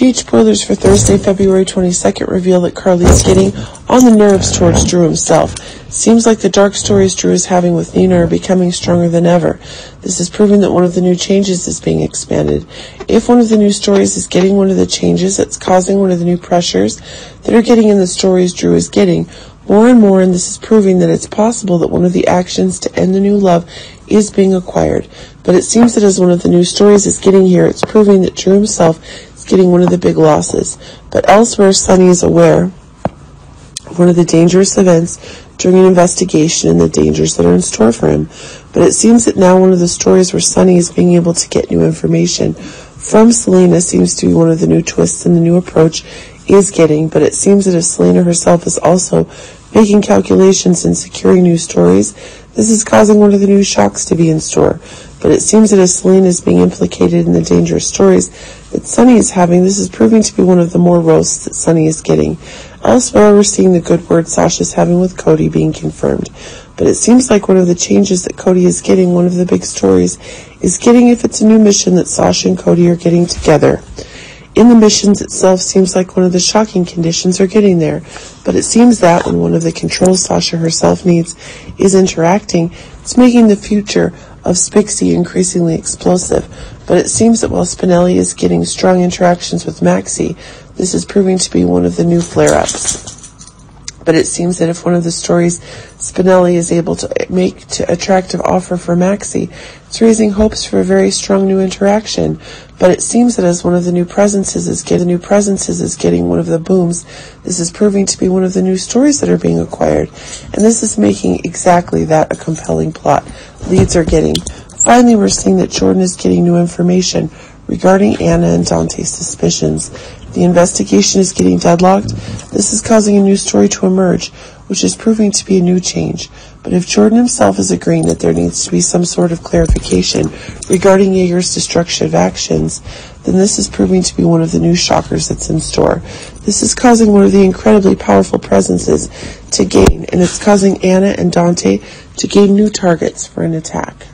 GH spoilers for Thursday, February 22nd reveal that Carly is getting on the nerves towards Drew himself. Seems like the dark stories Drew is having with Nina are becoming stronger than ever. This is proving that one of the new changes is being expanded. If one of the new stories is getting one of the changes that's causing one of the new pressures that are getting in the stories Drew is getting, more and more, and this is proving that it's possible that one of the actions to end the new love is being acquired. But it seems that as one of the new stories is getting here, it's proving that Drew himself getting one of the big losses. But elsewhere, Sonny is aware of one of the dangerous events during an investigation and the dangers that are in store for him. But it seems that now one of the stories where Sonny is being able to get new information from Selina seems to be one of the new twists and the new approach is getting. But it seems that if Selina herself is also making calculations and securing new stories, this is causing one of the new shocks to be in store. But it seems that as Selina is being implicated in the dangerous stories that Sonny is having, this is proving to be one of the more roasts that Sonny is getting. Elsewhere, we're seeing the good word Sasha's having with Cody being confirmed. But it seems like one of the changes that Cody is getting, one of the big stories, is getting if it's a new mission that Sasha and Cody are getting together. In the missions itself seems like one of the shocking conditions are getting there, but it seems that when one of the controls Sasha herself needs is interacting, it's making the future of Spixie increasingly explosive, but it seems that while Spinelli is getting strong interactions with Maxie, this is proving to be one of the new flare-ups. But it seems that if one of the stories Spinelli is able to make to attractive offer for Maxie, it's raising hopes for a very strong new interaction. But it seems that as one of the new presences is getting new presences is getting one of the booms, this is proving to be one of the new stories that are being acquired. And this is making exactly that a compelling plot. Leads are getting. Finally, we're seeing that Jordan is getting new information regarding Anna and Dante's suspicions. The investigation is getting deadlocked. This is causing a new story to emerge, which is proving to be a new change. But if Jordan himself is agreeing that there needs to be some sort of clarification regarding Yeager's destructive actions, then this is proving to be one of the new shockers that's in store. This is causing one of the incredibly powerful presences to gain, and it's causing Anna and Dante to gain new targets for an attack.